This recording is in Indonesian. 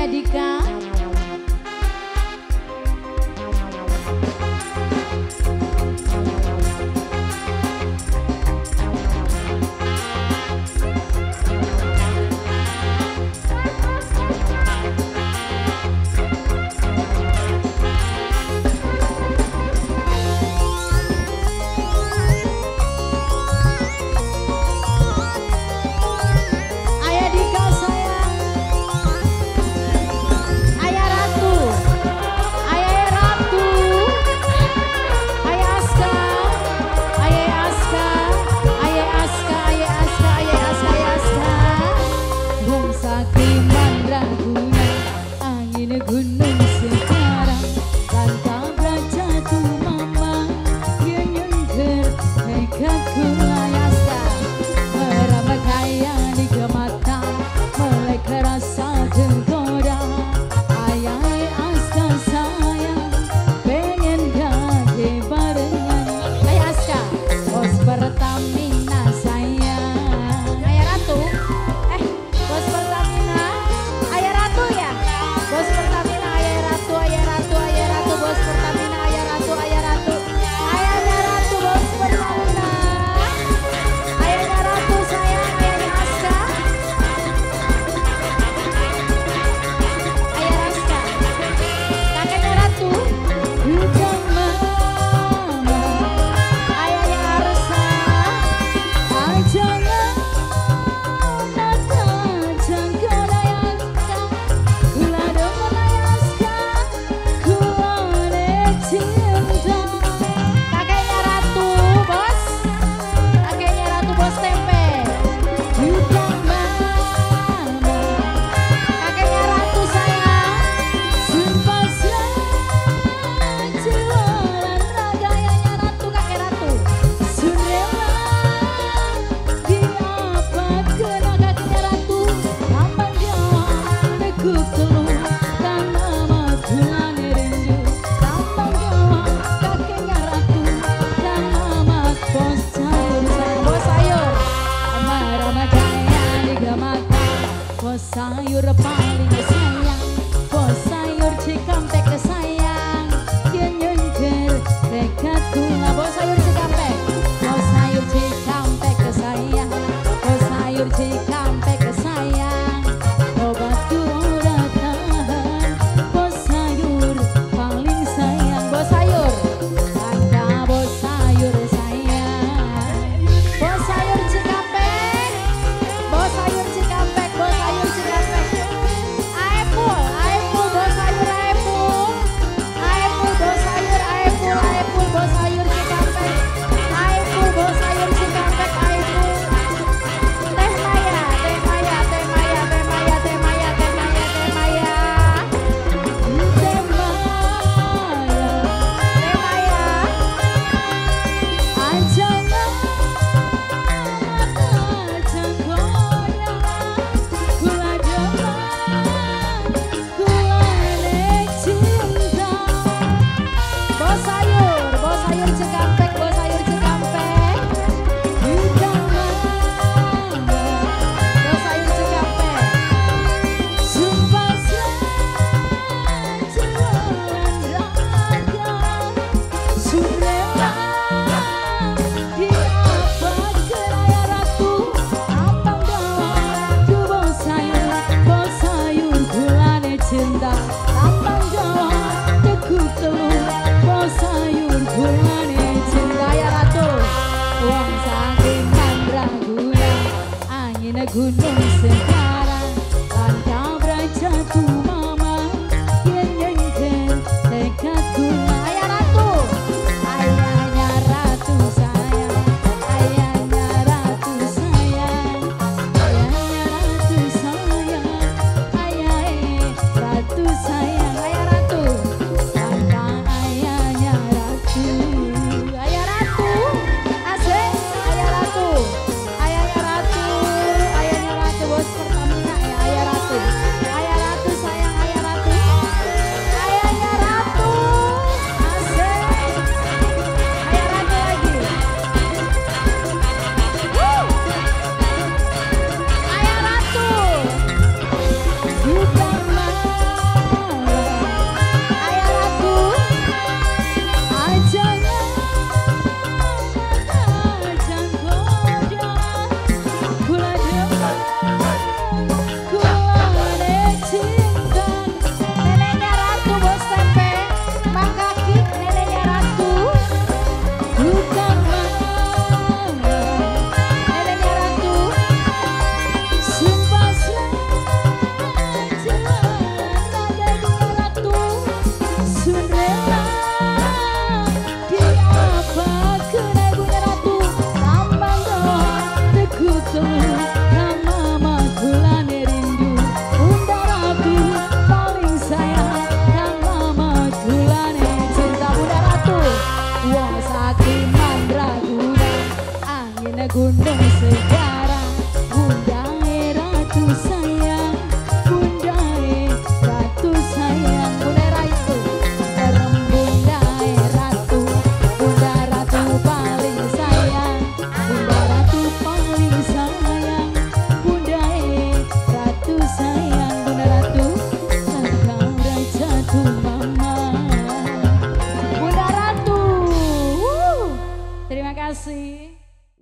saya dikasih sayur paling sekarang Langkah beranjak Gunung.